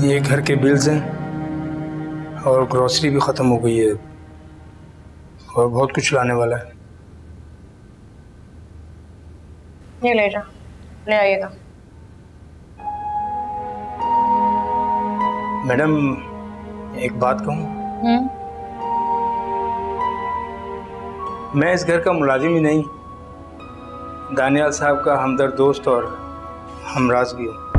ये घर के बिल्स हैं और ग्रोसरी भी ख़त्म हो गई है। और बहुत कुछ लाने वाला है। ये ले जा ले आइएगा। मैडम एक बात कहूँ? हम्म। मैं इस घर का मुलाजिम ही नहीं। दानियाल साहब का हमदर्द दोस्त और हमराज भी हूँ।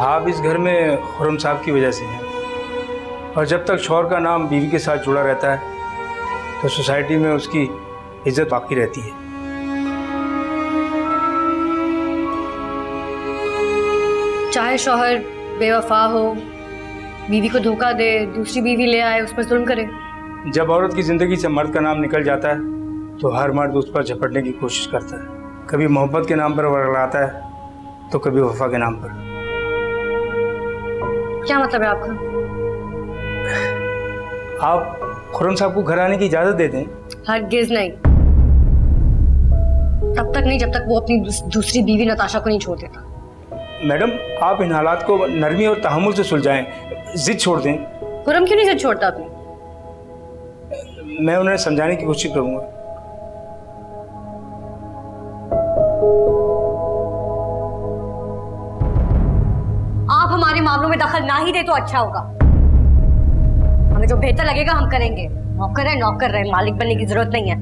आप इस घर में खुरम साहब की वजह से हैं। और जब तक शौहर का नाम बीवी के साथ जुड़ा रहता है तो सोसाइटी में उसकी इज़्ज़त बाकी रहती है। चाहे शौहर बेवफा हो बीवी को धोखा दे दूसरी बीवी ले आए उस पर जुल्म करे। जब औरत की ज़िंदगी से मर्द का नाम निकल जाता है तो हर मर्द उस पर झपटने की कोशिश करता है। कभी मोहब्बत के नाम पर वरगलाता है तो कभी वफा के नाम पर। क्या मतलब है आपका? आप खुरम साहब को घर आने की इजाज़त दे दें। हरगिज नहीं। तब तक नहीं जब तक वो अपनी दूसरी बीवी नताशा को नहीं छोड़ देता। मैडम आप इन हालात को नरमी और तहमुल से सुलझाएँ। जिद छोड़ दें। खुरम क्यों नहीं जिद छोड़ता आपने? मैं उन्हें समझाने की कोशिश करूँगा। हमारे मामलों में दखल ना ही दे तो अच्छा होगा। हमें जो बेहतर लगेगा, हम करेंगे। नौकर है, नौकर रहे मालिक बनने की ज़रूरत नहीं है।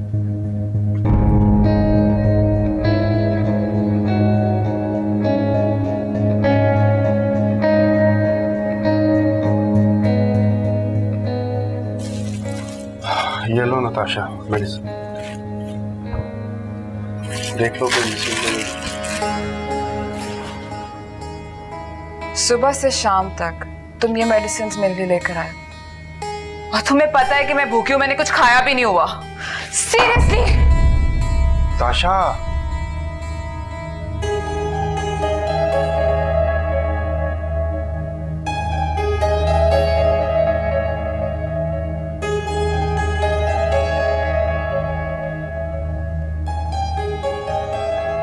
ये लो नताशा मेडिसिन देख लो कोई मिसिंग तो नहीं। सुबह से शाम तक तुम ये मेडिसिन मेरे लिए लेकर आए। और तुम्हें पता है कि मैं भूखी हूँ मैंने कुछ खाया भी नहीं हुआ। सीरियसली ताशा।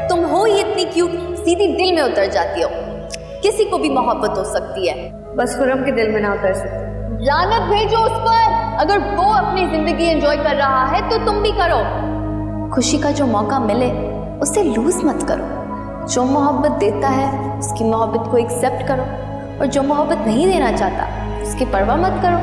तुम हो ही इतनी क्यूट सीधी दिल में उतर जाती हो। किसी को भी मोहब्बत हो सकती है। बस खुरम के दिल में ना उतर सकते लानत भेजो उस पर। अगर वो अपनी ज़िंदगी एंजॉय कर रहा है तो तुम भी करो। खुशी का जो मौका मिले उसे लूज मत करो। जो मोहब्बत देता है उसकी मोहब्बत को एक्सेप्ट करो। और जो मोहब्बत नहीं देना चाहता उसकी परवाह मत करो।